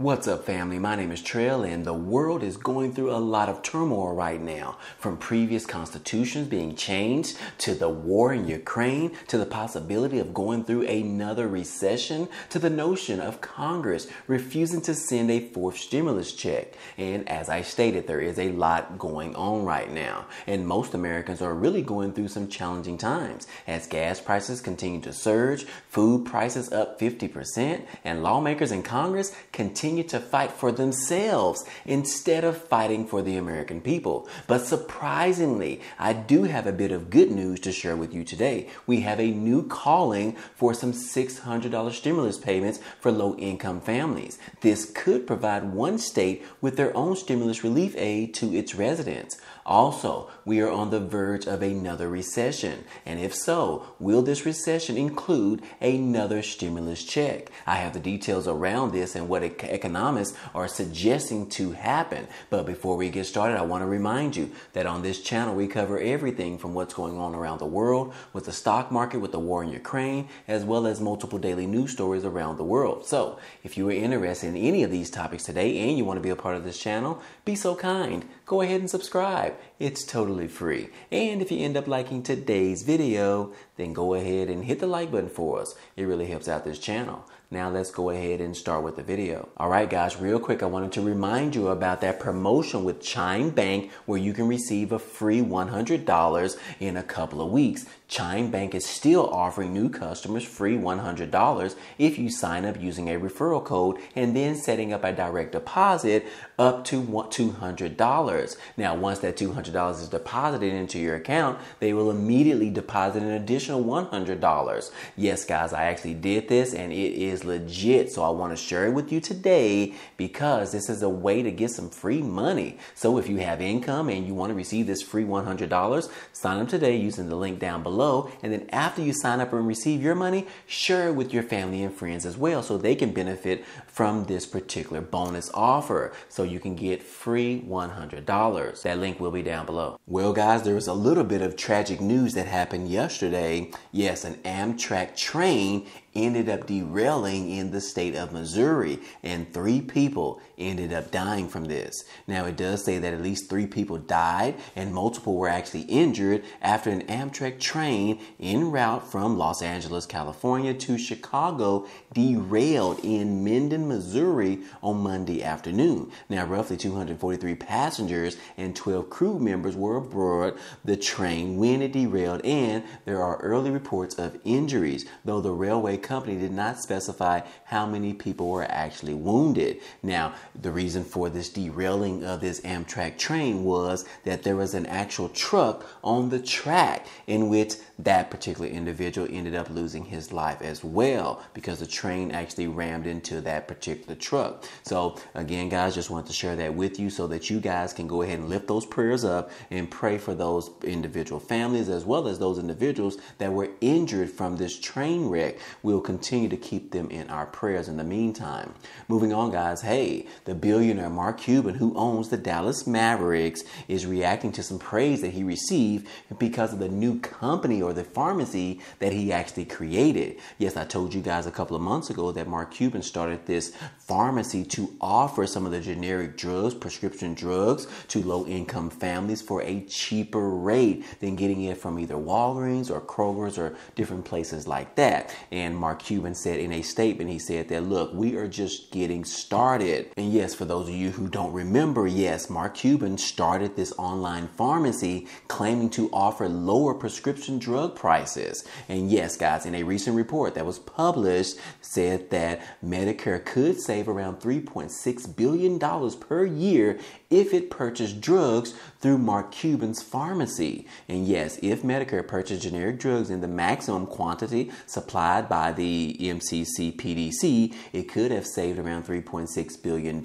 What's up, family? My name is Trail, and the world is going through a lot of turmoil right now. From previous constitutions being changed to the war in Ukraine to the possibility of going through another recession to the notion of Congress refusing to send a fourth stimulus check. And as I stated, there is a lot going on right now, and most Americans are really going through some challenging times as gas prices continue to surge, food prices up 50%, and lawmakers in Congress continue continue to fight for themselves instead of fighting for the American people. But surprisingly, I do have a bit of good news to share with you today. We have a new calling for some $600 stimulus payments for low income families. This could provide one state with their own stimulus relief aid to its residents. Also, we are on the verge of another recession. And if so, will this recession include another stimulus check? I have the details around this and what economists are suggesting to happen. But before we get started, I want to remind you that on this channel, we cover everything from what's going on around the world with the stock market, with the war in Ukraine, as well as multiple daily news stories around the world. So if you are interested in any of these topics today and you want to be a part of this channel, be so kind. Go ahead and subscribe. It's totally free. And if you end up liking today's video, then go ahead and hit the like button for us. It really helps out this channel. Now let's go ahead and start with the video. All right, guys, real quick, I wanted to remind you about that promotion with Chime Bank where you can receive a free $100 in a couple of weeks. Chime Bank is still offering new customers free $100 if you sign up using a referral code and then setting up a direct deposit up to $200. Now, once that $200 is deposited into your account, they will immediately deposit an additional $100. Yes, guys, I actually did this and it is legit. So I want to share it with you today because this is a way to get some free money. So if you have income and you want to receive this free $100, sign up today using the link down below below. And then after you sign up and receive your money, share it with your family and friends as well so they can benefit from this particular bonus offer. So you can get free $100. That link will be down below. Well, guys, there was a little bit of tragic news that happened yesterday. Yes, an Amtrak train ended up derailing in the state of Missouri, and three people ended up dying from this. Now, it does say that at least three people died, and multiple were actually injured after an Amtrak train en route from Los Angeles, California to Chicago derailed in Mendon, Missouri on Monday afternoon. Now, roughly 243 passengers and 12 crew members were aboard the train when it derailed, and there are early reports of injuries, though the railway company did not specify how many people were actually wounded. Now, the reason for this derailing of this Amtrak train was that there was an actual truck on the track in which that particular individual ended up losing his life as well because the train actually rammed into that particular truck. So, again, guys, just wanted to share that with you so that you guys can go ahead and lift those prayers up and pray for those individual families as well as those individuals that were injured from this train wreck. We'll continue to keep them in our prayers in the meantime. Moving on, guys, hey, the billionaire Mark Cuban, who owns the Dallas Mavericks, is reacting to some praise that he received because of the new company or or the pharmacy that he actually created. Yes, I told you guys a couple of months ago that Mark Cuban started this pharmacy to offer some of the generic drugs, prescription drugs, to low income families for a cheaper rate than getting it from either Walgreens or Kroger's or different places like that. And Mark Cuban said in a statement, he said that, look, we are just getting started. And yes, for those of you who don't remember, yes, Mark Cuban started this online pharmacy claiming to offer lower prescription drug prices. And yes, guys, in a recent report that was published, said that Medicare could save around $3.6 billion per year if it purchased drugs through Mark Cuban's pharmacy. And yes, if Medicare purchased generic drugs in the maximum quantity supplied by the MCC PDC, it could have saved around $3.6 billion.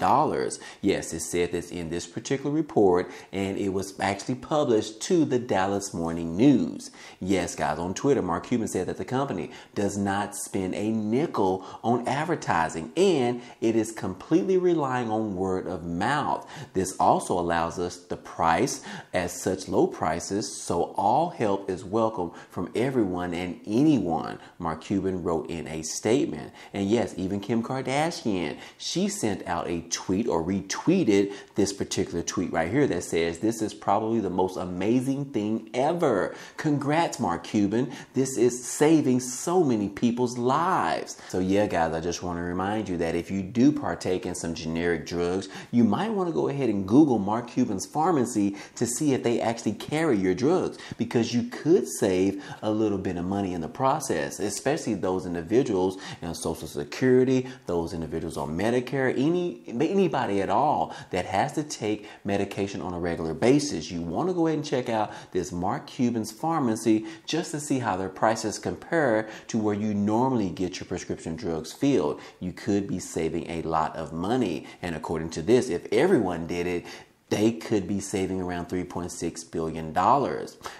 Yes, it said this in this particular report, and it was actually published to the Dallas Morning News. Yes, guys, on Twitter, Mark Cuban said that the company does not spend a nickel on advertising and it is completely relying on word of mouth. This also allows us the price at such low prices, so all help is welcome from everyone and anyone, Mark Cuban wrote in a statement. And yes, even Kim Kardashian, she sent out a tweet or retweeted this particular tweet right here that says, This is probably the most amazing thing ever. Congrats, Mark Cuban. This is saving so many people's lives. So, yeah, guys, I just want to remind you that if you do partake in some generic drugs, you might want to go ahead and Google Mark Cuban's pharmacy to see if they actually carry your drugs because you could save a little bit of money in the process, especially those individuals on Social Security, those individuals on Medicare, any anybody at all that has to take medication on a regular basis. You want to go ahead and check out this Mark Cuban's pharmacy just to see how their prices compare to where you normally get your prescription drugs filled. You could be saving a lot of money. And according to this, if everyone did it, Et they could be saving around $3.6 billion.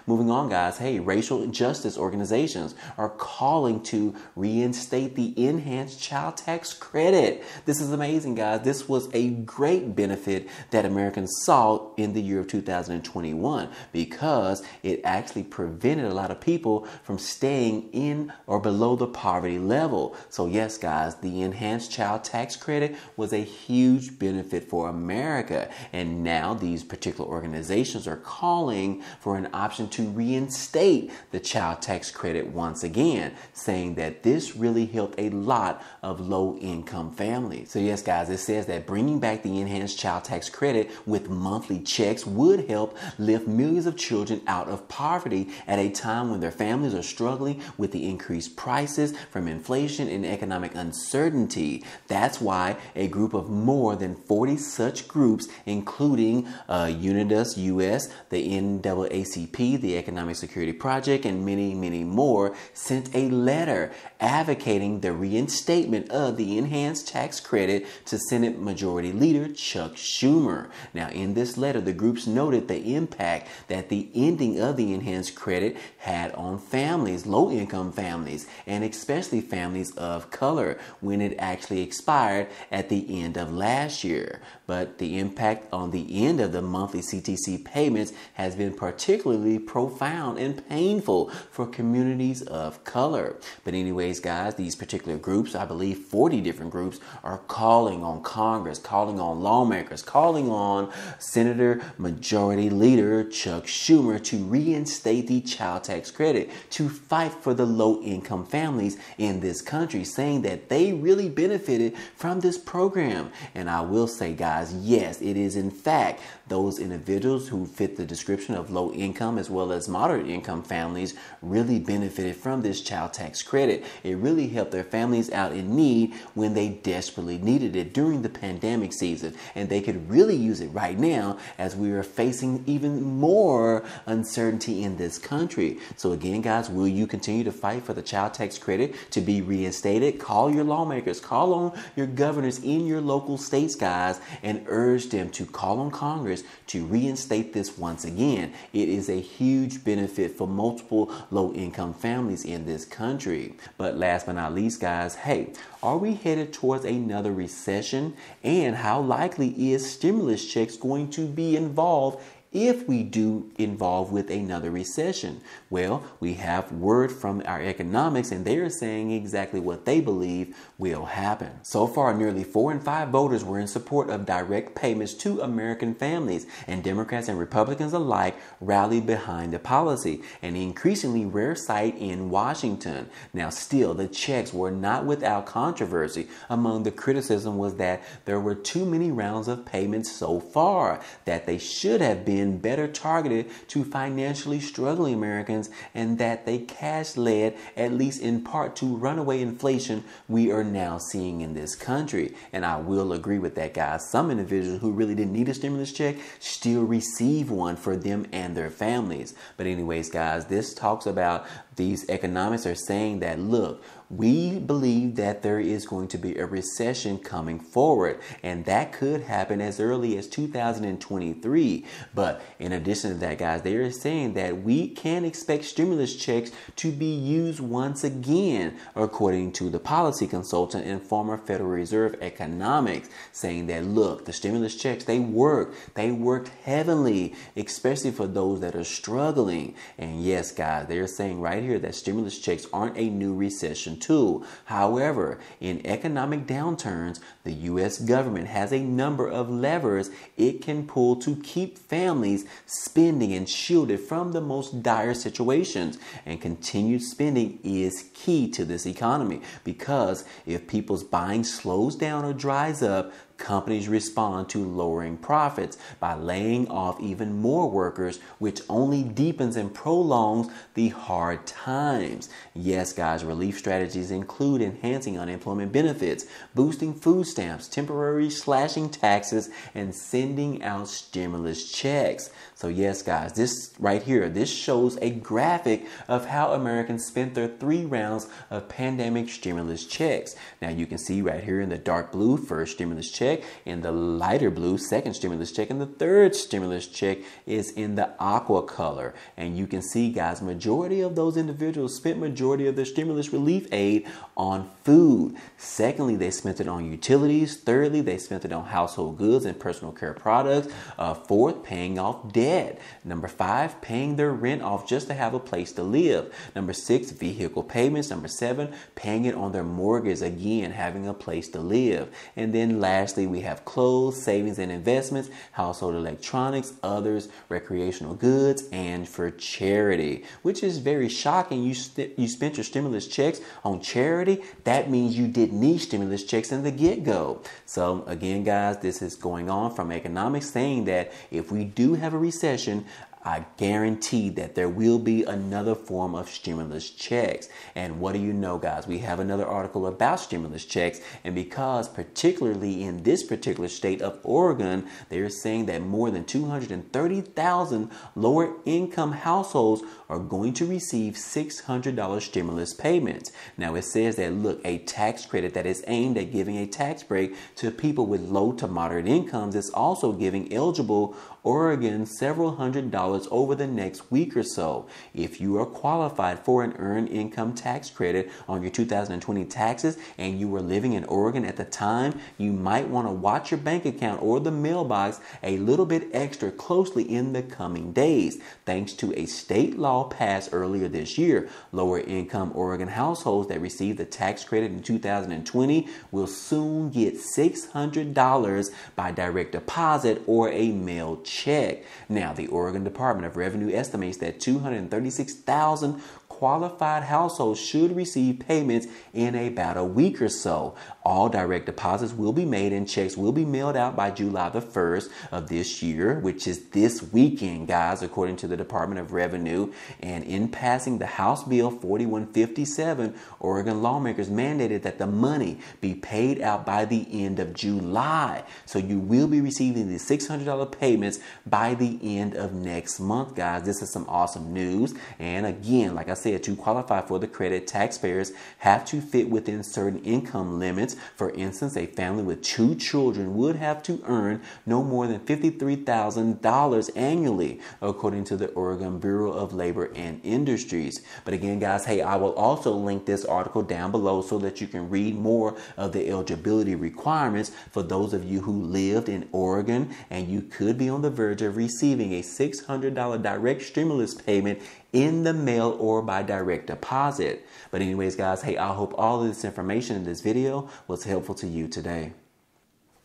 Moving on, guys. Hey, racial justice organizations are calling to reinstate the enhanced child tax credit. This is amazing, guys. This was a great benefit that Americans saw in the year of 2021 because it actually prevented a lot of people from staying in or below the poverty level. So, yes, guys, the enhanced child tax credit was a huge benefit for America. And now now these particular organizations are calling for an option to reinstate the child tax credit once again, saying that this really helped a lot of low income families. So, yes, guys, it says that bringing back the enhanced child tax credit with monthly checks would help lift millions of children out of poverty at a time when their families are struggling with the increased prices from inflation and economic uncertainty. That's why a group of more than 40 such groups, including including uh, UnidosUS, the NAACP, the Economic Security Project, and many, many more, sent a letter advocating the reinstatement of the enhanced tax credit to Senate Majority Leader Chuck Schumer. Now, in this letter, the groups noted the impact that the ending of the enhanced credit had on families, low income families, and especially families of color when it actually expired at the end of last year. But the impact on the end of the monthly CTC payments has been particularly profound and painful for communities of color. But, anyways, guys, these particular groups, I believe 40 different groups, are calling on Congress, calling on lawmakers, calling on Senator Majority Leader Chuck Schumer to reinstate the child tax credit, to fight for the low income families in this country, saying that they really benefited from this program. And I will say, guys, yes, it is in fact those individuals who fit the description of low income as well as moderate income families really benefited from this child tax credit. It really helped their families out in need when they desperately needed it during the pandemic season. And they could really use it right now as we are facing even more uncertainty in this country. So, again, guys, will you continue to fight for the child tax credit to be reinstated? Call your lawmakers, call on your governors in your local states, guys, and urge them to call on Congress to reinstate this once again. It is a huge benefit for multiple low income families in this country. But last but not least, guys, hey, are we headed towards another recession? And how likely is stimulus checks going to be involved if we do involve with another recession? Well, we have word from our economics and they are saying exactly what they believe will happen. So far, nearly four in five voters were in support of direct payments to American families, and Democrats and Republicans alike rallied behind the policy, an increasingly rare sight in Washington. Now, still, the checks were not without controversy. Among the criticism was that there were too many rounds of payments so far, that they should have been been better targeted to financially struggling Americans and that they cash led, at least in part, to runaway inflation we are now seeing in this country. And I will agree with that, guys. Some individuals who really didn't need a stimulus check still receive one for them and their families. But, anyways, guys, this talks about these economists are saying that look, we believe that there is going to be a recession coming forward, and that could happen as early as 2023. But in addition to that, guys, they are saying that we can expect stimulus checks to be used once again, according to the policy consultant and former Federal Reserve economics, saying that look, the stimulus checks they work, they worked heavily, especially for those that are struggling. And yes, guys, they're saying right that stimulus checks aren't a new recession tool. However, in economic downturns, the U.S. government has a number of levers it can pull to keep families spending and shielded from the most dire situations. And continued spending is key to this economy because if people's buying slows down or dries up, companies respond to lowering profits by laying off even more workers, which only deepens and prolongs the hard times. Yes, guys, relief strategies include enhancing unemployment benefits, boosting food stamps, temporarily slashing taxes, and sending out stimulus checks. So, yes, guys, this right here, this shows a graphic of how Americans spent their three rounds of pandemic stimulus checks. Now, you can see right here in the dark blue, first stimulus check check. In the lighter blue, second stimulus check. And the third stimulus check is in the aqua color. And you can see, guys, majority of those individuals spent majority of their stimulus relief aid on food. Secondly, they spent it on utilities. Thirdly, they spent it on household goods and personal care products. Uh, fourth, paying off debt. Number five, paying their rent off just to have a place to live. Number six, vehicle payments. Number seven, paying it on their mortgage. Again, having a place to live. And then lastly, Lastly, we have clothes, savings and investments, household electronics, others, recreational goods, and for charity, which is very shocking. You, st- you spent your stimulus checks on charity. That means you didn't need stimulus checks in the get go. So, again, guys, this is going on from economics saying that if we do have a recession, I guarantee that there will be another form of stimulus checks. And what do you know, guys? We have another article about stimulus checks. And because, particularly in this particular state of Oregon, they're saying that more than 230,000 lower income households are going to receive $600 stimulus payments. Now, it says that, look, a tax credit that is aimed at giving a tax break to people with low to moderate incomes is also giving eligible Oregon several hundred dollars over the next week or so. If you are qualified for an earned income tax credit on your 2020 taxes and you were living in Oregon at the time, you might want to watch your bank account or the mailbox a little bit extra closely in the coming days. Thanks to a state law passed earlier this year, lower income Oregon households that received the tax credit in 2020 will soon get $600 by direct deposit or a mail check check. Now, the Oregon Department of Revenue estimates that 236,000 qualified households should receive payments in about a week or so. All direct deposits will be made and checks will be mailed out by July the 1st of this year, which is this weekend, guys, according to the Department of Revenue. And in passing the House Bill 4157, Oregon lawmakers mandated that the money be paid out by the end of July. So you will be receiving the $600 payments by the end of next month, guys. This is some awesome news. And again, like I said, said, to qualify for the credit, taxpayers have to fit within certain income limits. For instance, a family with two children would have to earn no more than $53,000 annually, according to the Oregon Bureau of Labor and Industries. But again, guys, hey, I will also link this article down below so that you can read more of the eligibility requirements for those of you who lived in Oregon and you could be on the verge of receiving a $600 direct stimulus payment in the mail or by direct deposit. But anyways, guys, hey, I hope all of this information in this video was helpful to you today.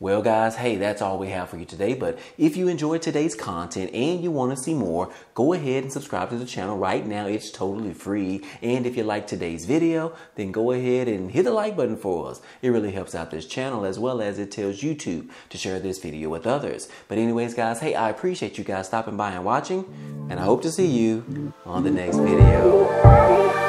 Well, guys, hey, that's all we have for you today. But if you enjoyed today's content and you want to see more, go ahead and subscribe to the channel right now. It's totally free. And if you like today's video, then go ahead and hit the like button for us. It really helps out this channel as well as it tells YouTube to share this video with others. But anyways, guys, hey, I appreciate you guys stopping by and watching. And I hope to see you on the next video.